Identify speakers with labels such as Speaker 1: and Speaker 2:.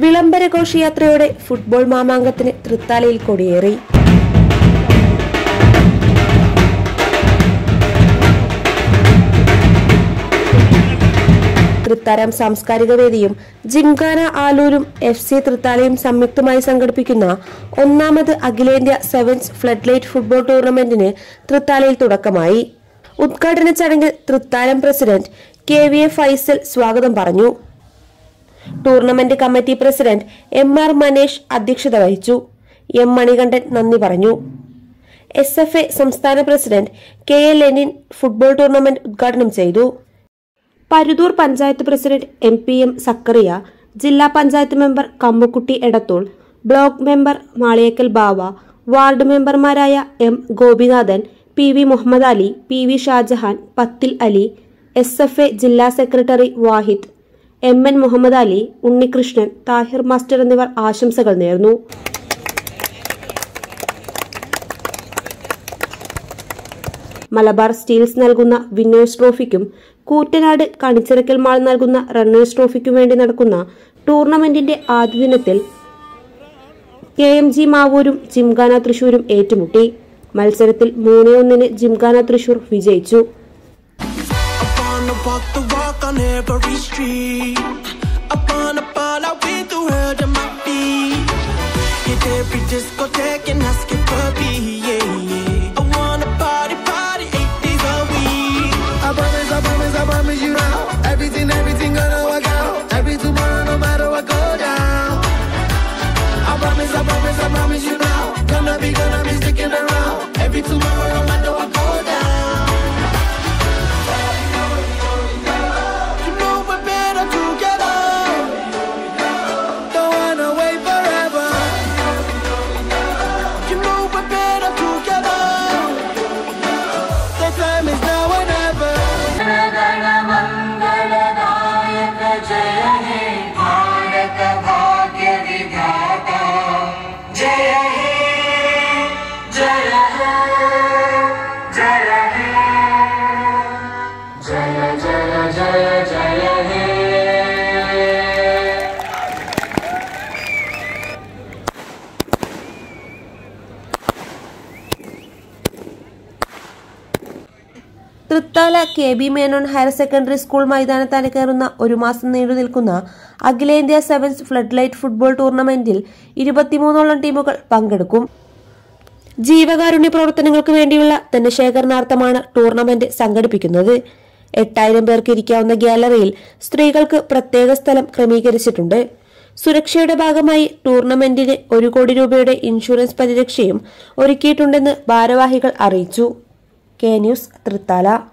Speaker 1: വിളംബര ഘോഷയാത്രയോടെ ഫുട്ബോൾ മാമാങ്കത്തിന് തൃത്താലയിൽ കൊടിയേറി. തൃത്താലം സാംസ്കാരിക വേദിയും ജിംഖാന ആലൂരും എഫ് സി തൃത്താലയും സംയുക്തമായി സംഘടിപ്പിക്കുന്ന ഒന്നാമത് അഖിലേന്ത്യാ സെവൻസ് ഫ്ലഡ് ലൈറ്റ് ഫുട്ബോൾ ടൂർണമെന്റിന് തൃത്താലയിൽ തുടക്കമായി. ഉദ്ഘാടന ചടങ്ങിൽ Thrithalam president K V A Faisal സ്വാഗതം പറഞ്ഞു. Tournament committee president M R Manesh അധ്യക്ഷത വഹിച്ചു. എം മണികണ്ഠൻ നന്ദി പറഞ്ഞു. എസ് എഫ് എ സംസ്ഥാന president K L Lenin football tournament ഉദ്ഘാടനം ചെയ്തു. Paruthur panchayat president M P M Zakaria ജില്ലാ panchayat member Kammukutty Edathol block member Maliyekkal Bava ward മെമ്പർമാരായ M Gopinathan P V Muhammad Ali P V Shajahan പത്തിൽ Ali S F A ജില്ലാ secretary Wahid M N Muhammad Ali Unnikrishnan Thahir master എന്നിവർ ആശംസകൾ നേർന്നു. Malabar Steels നൽകുന്ന winners ട്രോഫിക്കും Koottanad Kanichirakkal mall നൽകുന്ന runners ട്രോഫിക്കും വേണ്ടി നടക്കുന്ന ടൂർണമെന്റിന്റെ ആദ്യ ദിനത്തിൽ കെ എം ജി മാവൂരും ജിംഖാന തൃശൂരും ഏറ്റുമുട്ടി. മത്സരത്തിൽ മൂന്ന് ഒന്നിന് ജിംഖാന തൃശൂർ വിജയിച്ചു.
Speaker 2: Wanna walk the walk on every street. I wanna ball out with the world at my feet. Hit every discotheque and ask
Speaker 1: Thrithala K B Menon higher secondary school മൈതാനത്താണ് കയറുന്ന ഒരു മാസം നീണ്ടു നിൽക്കുന്ന അഖിലേന്ത്യാ സെവൻസ് ഫ്ലഡ് ലൈറ്റ് ഫുട്ബോൾ ടൂർണമെന്റിൽ ഇരുപത്തിമൂന്നോളം ടീമുകൾ പങ്കെടുക്കും. ജീവകാരുണ്യ പ്രവർത്തനങ്ങൾക്ക് വേണ്ടിയുള്ള ധനശേഖരണാർത്ഥമാണ് ടൂർണമെന്റ് സംഘടിപ്പിക്കുന്നത്. എട്ടായിരം പേർക്ക് ഇരിക്കാവുന്ന ഗ്യാലറിയിൽ സ്ത്രീകൾക്ക് പ്രത്യേക സ്ഥലം ക്രമീകരിച്ചിട്ടുണ്ട്. സുരക്ഷയുടെ ഭാഗമായി ടൂർണമെന്റിന് ഒരു കോടി രൂപയുടെ ഇൻഷുറൻസ് പരിരക്ഷയും ഒരുക്കിയിട്ടുണ്ടെന്ന് ഭാരവാഹികൾ അറിയിച്ചു. K news Thrithala.